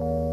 Oh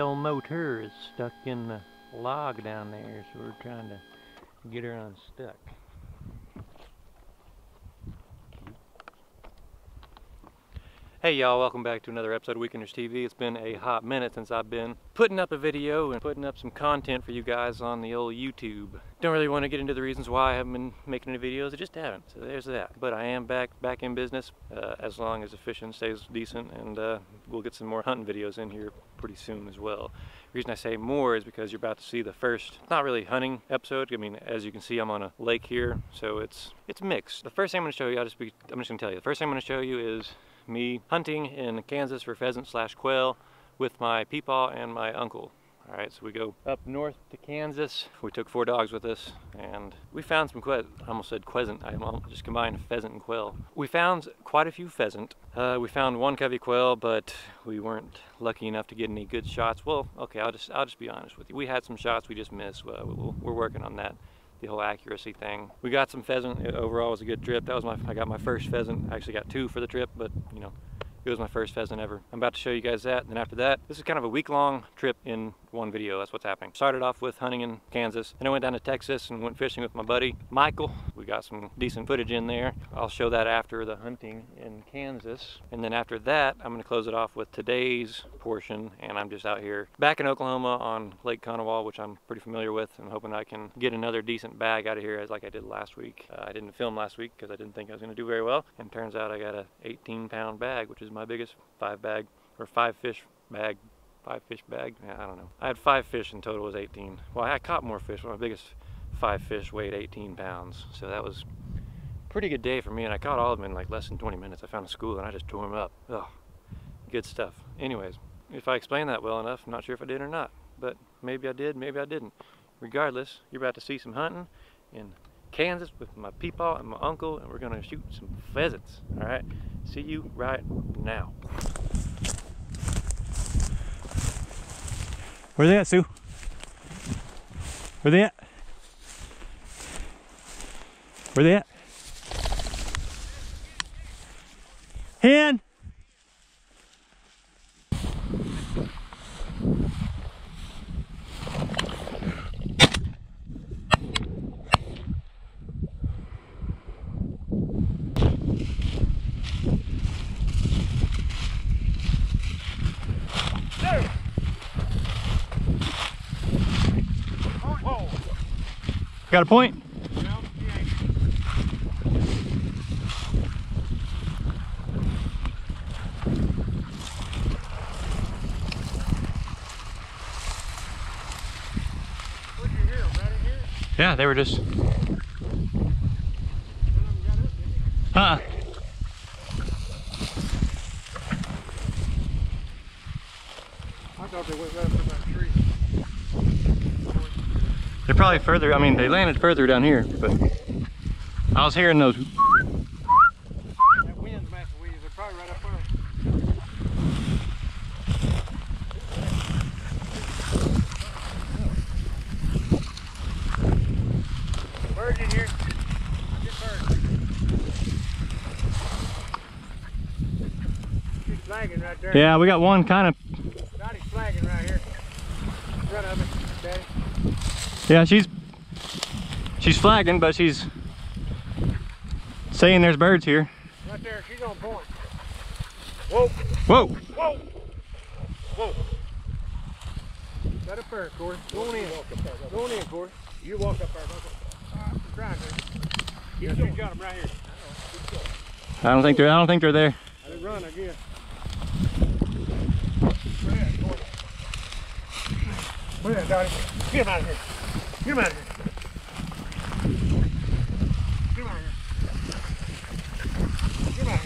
old motor is stuck in the log down there, so we're trying to get her unstuck. Hey y'all, welcome back to another episode of Weekenders TV. It's been a hot minute since I've been putting up a video and putting up some content for you guys on the old YouTube. Don't really want to get into the reasons why I haven't been making any videos, I just haven't, so there's that. But I am back back in business, uh, as long as the fishing stays decent, and uh, we'll get some more hunting videos in here pretty soon as well. The reason I say more is because you're about to see the first, not really hunting episode. I mean, as you can see, I'm on a lake here, so it's it's mixed. The first thing I'm going to show you, I'll just be, I'm just going to tell you. The first thing I'm going to show you is me hunting in Kansas for pheasant slash quail with my peepaw and my uncle. All right, so we go up north to Kansas. We took four dogs with us, and we found some quail. I almost said quiescent. I just combined pheasant and quail. We found quite a few pheasant. Uh, we found one covey quail, but we weren't lucky enough to get any good shots. Well, okay, I'll just I'll just be honest with you. We had some shots we just missed. Well, we'll- we're working on that the whole accuracy thing. We got some pheasant. It overall was a good trip. That was my I got my first pheasant. I actually got two for the trip, but you know, it was my first pheasant ever. I'm about to show you guys that. And then after that, this is kind of a week-long trip in one video. That's what's happening. Started off with hunting in Kansas. Then I went down to Texas and went fishing with my buddy Michael. Got some decent footage in there. I'll show that after the hunting in Kansas. And then after that, I'm going to close it off with today's portion. And I'm just out here back in Oklahoma on Lake Konawa, which I'm pretty familiar with. I'm hoping I can get another decent bag out of here as like I did last week. Uh, I didn't film last week because I didn't think I was going to do very well. And turns out I got a 18 pound bag, which is my biggest five bag or five fish bag five fish bag. Yeah, I don't know. I had five fish in total was 18. Well, I caught more fish. but My biggest five fish weighed 18 pounds. So that was pretty good day for me. And I caught all of them in like less than 20 minutes. I found a school and I just tore them up. Oh, good stuff. Anyways, if I explained that well enough, I'm not sure if I did or not. But maybe I did, maybe I didn't. Regardless, you're about to see some hunting in Kansas with my peepaw and my uncle, and we're gonna shoot some pheasants. All right. See you right now. Where they at, Sue? Where they at? Where they at? Hen! Got a point? Where'd you hear them? Right in here? Yeah, they were just. None of them got up, did they? Uh. I thought they went right up that tree. They're probably further. I mean, they landed further down here, but I was hearing those. That wind's messing with you. They're probably right up there. Birds in here. Good bird. She's flagging right there. Yeah, we got one kind of. Dottie's flagging right here. In front of it, Daddy. Yeah, she's she's flagging, but she's saying there's birds here. Right there, she's on point. Whoa, Whoa! whoa, whoa. Right up there, Kory. Going in. Going in, Kory. You walk up there. I'm trying. Yeah, she's got them right here. I don't think they're. I don't think they're there. They run, I guess. At that, Dottie. Get him out of here. Get him out of here. Get here. Get here. Get here.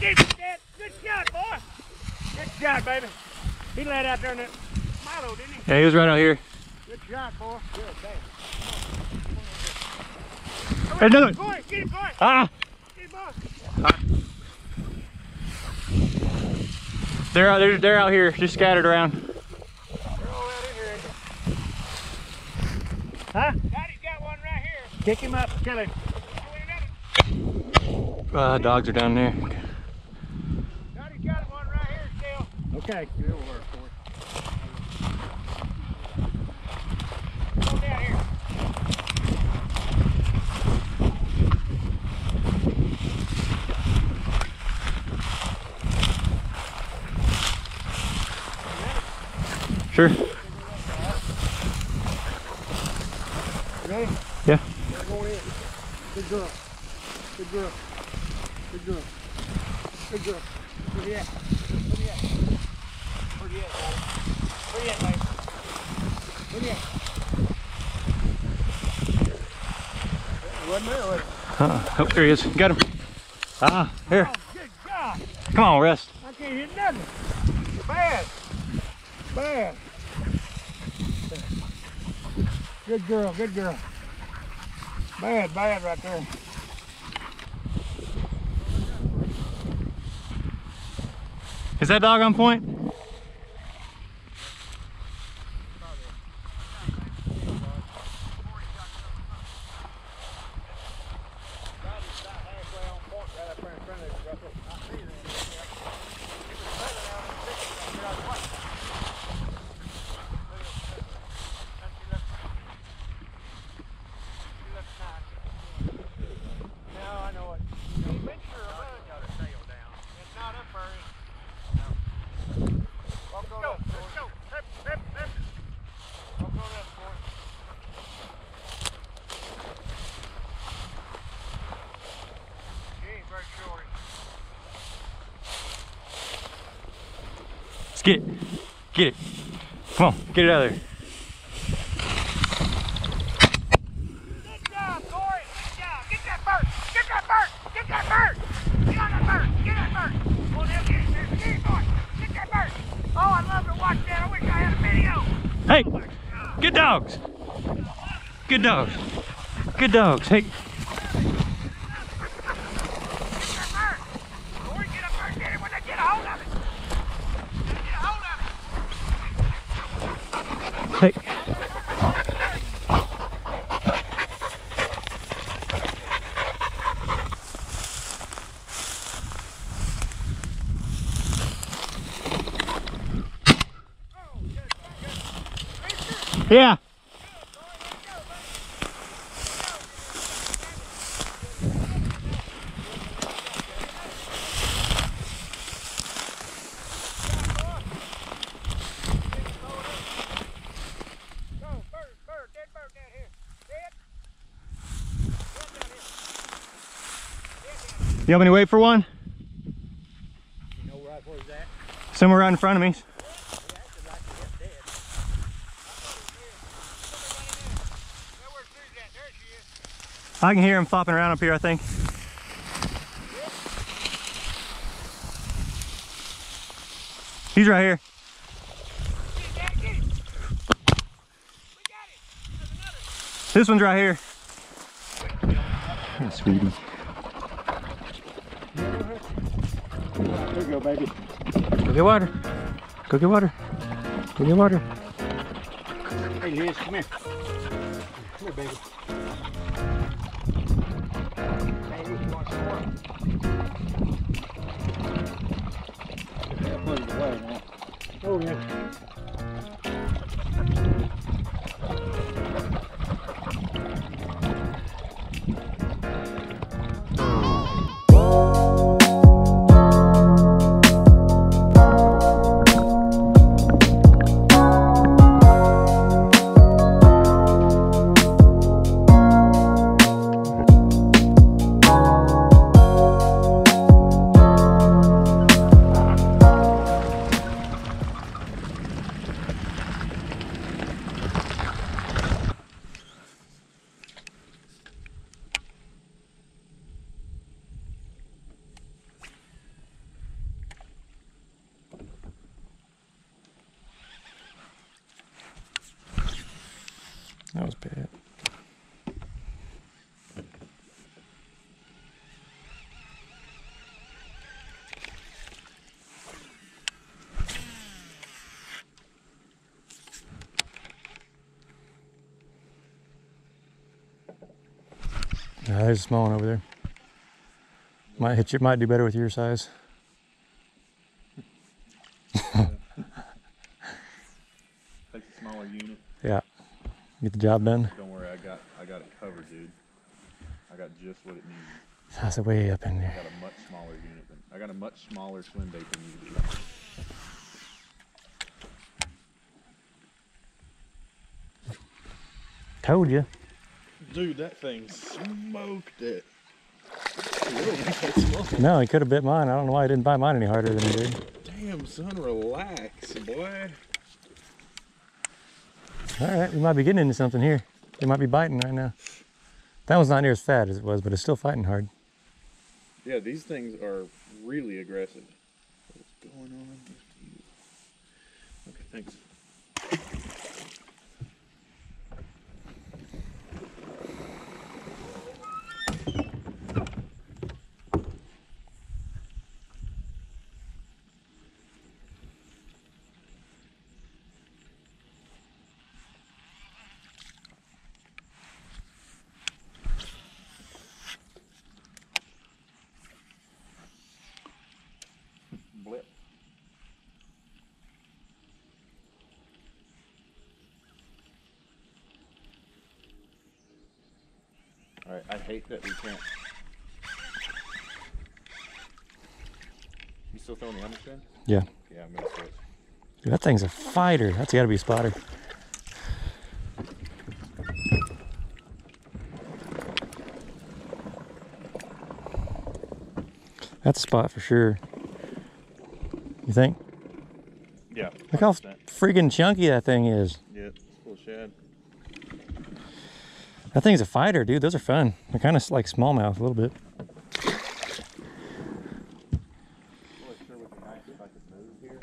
Here. Good shot, boy. Good shot, baby. He laid out there in that? Yeah, he was right out here. Good shot, boy. Good, thanks. There's another one. Kory, get him, Kory. Ah! Get him, boy. They're out, they're, they're out here, just scattered around. They're all out in here. Huh? Daddy's got one right here. Kick him up, kill him. Uh, dogs are down there. Daddy's got one right here still. Okay. Get over there, Kory. Go down here. Sure. Ready? Yeah. Going in. Good girl. Good girl. Good girl. Good girl. Where you at? Where you at? Where you at? Where you at, baby? Where you at? Wasn't there? Uh, oh, there he is. Got him. Ah, here. Oh, good God. Come on, rest. I can't hit nothing. Bad. Bad. Good girl, good girl. Bad, bad right there. Is that dog on point? Now I know it. He's been sure of it. Got his tail down. It's not up there. Walk on up, Let's go. Hip, hip, hip. Walk on up, boy. He ain't very short. Let's get it. Get it. Come on, get it out of there. Good job, Kory. Good job. Get that bird. Get that bird. Get that bird. Get on that bird. Get that bird. Come on now, get it. there. Get it, boy. Get that bird. Oh, I love to watch that. I wish I had a video. Hey, good dogs. Good dogs. Good dogs. Hey, Get that bird. Kory, get up there and get it when they get a hold of it. Get a hold of Yeah. Go, bird, bird, dead bird down here. Dead. Dead down here. Dead down here. You me to wait for one? You know right where he's at? Somewhere right in front of me. I can hear him flopping around up here, I think. He's right here. This one's right here. Sweetie. You go, baby. Go get water. Go get water. Go get water. Hey, Liz, come here. Come here, baby. Hey, what Yeah, there's a small one over there. Might hit you. Might do better with your size. Takes a smaller unit. Yeah. Get the job done. Don't worry, I got I got it covered, dude. I got just what it needs. That's way up in there. I got a much smaller unit than I got a much smaller swim bait than you do. Told you. Dude, that thing smoked it. Really make that smoke. No, he could have bit mine. I don't know why he didn't bite mine any harder than he did. Damn, son, relax, boy. All right, we might be getting into something here. They might be biting right now. That one's not near as fat as it was, but it's still fighting hard. Yeah, these things are really aggressive. What's going on? Okay, thanks. Blip. All right, I hate that we can't. You still throwing the underspin? Yeah. Yeah, I'm gonna switch. Dude, that thing's a fighter. That's got to be a spotter. That's a spot for sure. You think? Yeah. Look how 100%. friggin' chunky that thing is. Yeah, it's full shad. That thing's a fighter, dude. Those are fun. They're kind of like smallmouth a little bit. Boy, it sure would be nice if I could move here.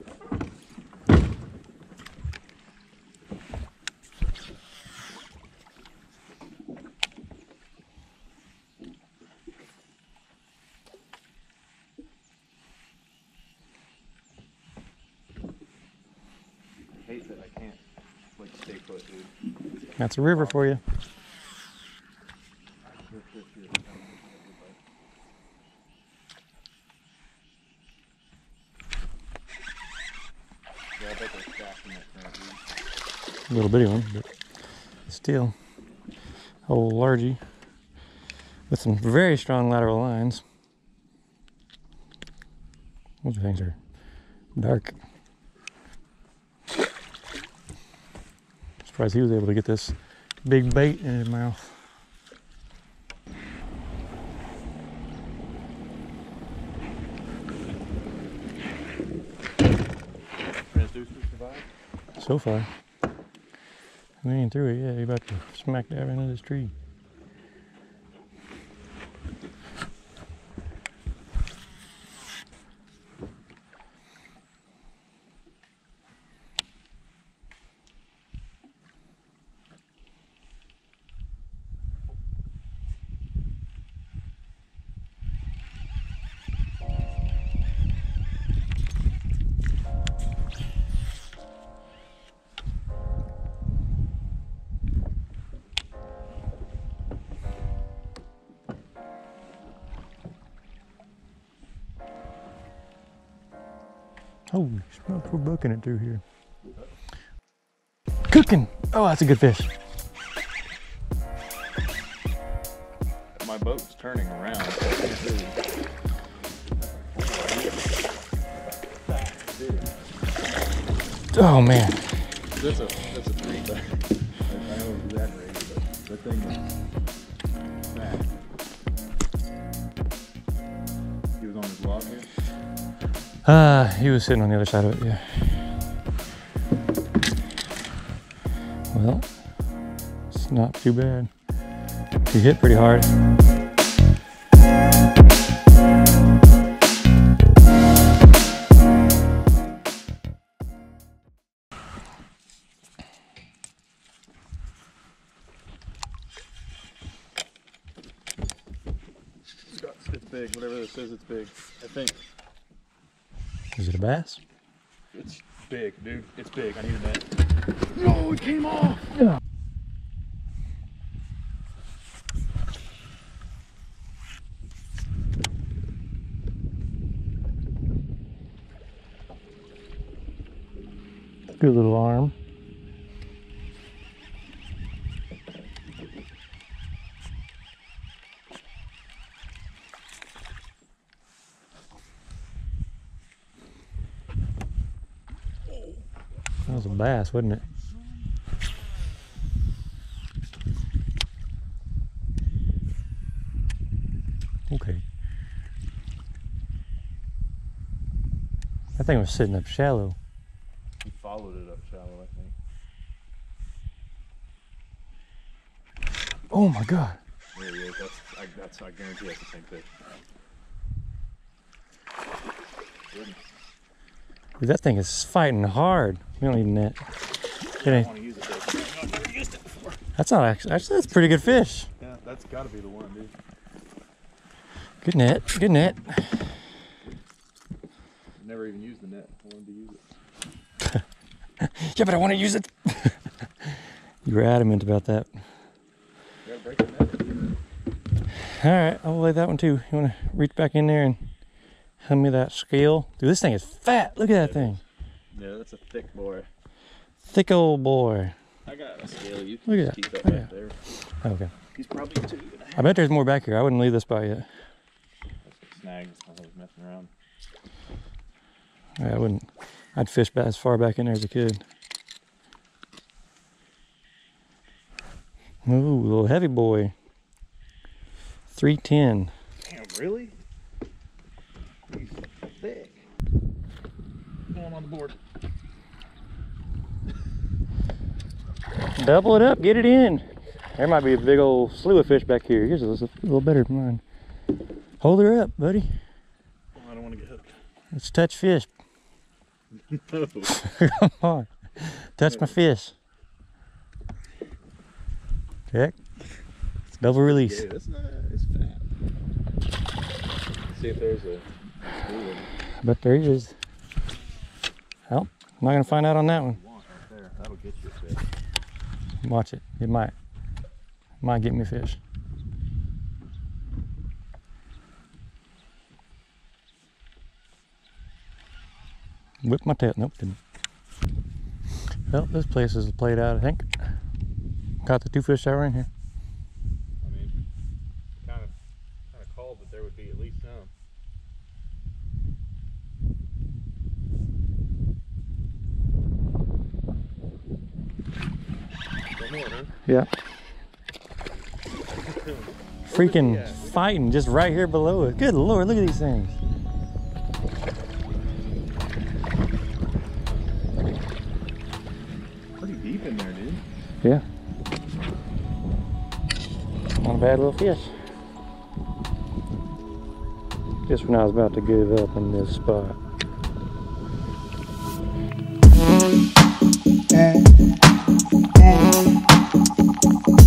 I hate that I can't like stay put, dude. That's a river for you. Here, here, here. Yeah, I bet they're stacking that crap, dude. A little bitty one, but still. Old largy. With some very strong lateral lines. Those things are dark. Surprised he was able to get this big bait in his mouth. So far. We ain't through it yet. He about to smack dab into this tree. Holy smokes, we're booking it through here. Cooking! Oh, that's a good fish. My boat's turning around. so I can't really- Oh man. That's a that's a three. I, always exaggerate, but that thing Ah, he was sitting on the other side of it, yeah. Well, it's not too bad. He hit pretty hard. It's big, whatever this is, it's big, I think. Is it a bass? It's big, dude. It's big. I need a net. No, it came off. Yeah. Good little arm. Bass, wasn't it? Okay. That thing was sitting up shallow. He followed it up shallow, I think. Oh my god. There he is. That's, I, that's, I guarantee that's the same fish. Dude, that thing is fighting hard. We don't need a net. It I ain't, want to use it though. I've never used it before. that's not actually, actually, that's a pretty good fish. Yeah, that's got to be the one, dude. Good net, good net. I've never even used the net. I wanted to use it. Yeah, but I want to use it. you were adamant about that. You gotta break the net. All right, I'll lay that one too. You want to reach back in there and hand me that scale? Dude, this thing is fat. Look at that thing. Yeah, that's a thick boy. Thick old boy. I got a scale. You Look can at just that. keep that Look back at there. Okay. He's probably two and a half. I bet there's more back here. I wouldn't leave this by yet. Snags. I was messing around. Yeah, I wouldn't. I'd fish as far back in there as I could. Ooh, little heavy boy. 310. Damn, really? He's thick. Going on the board. Double it up, get it in. There might be a big old slew of fish back here. Yours is a little better than mine. Hold her up, buddy. Oh, I don't want to get hooked. Let's touch fish. No. Come on. Touch my fish. Check. Double release. Yeah, that's not. It's fat. see if there's a. Bet there is. Well, I'm not gonna find out on that one. Watch it. It might. Might get me fish. Whip my tail. Nope, didn't. Well, this place is played out, I think. Got the two fish that were in here. Yeah. Freaking fighting just right here below it. Good lord, look at these things. Pretty deep in there, dude. Yeah. Not a bad little fish. Just when I was about to give up in this spot. Yeah. Yeah thank you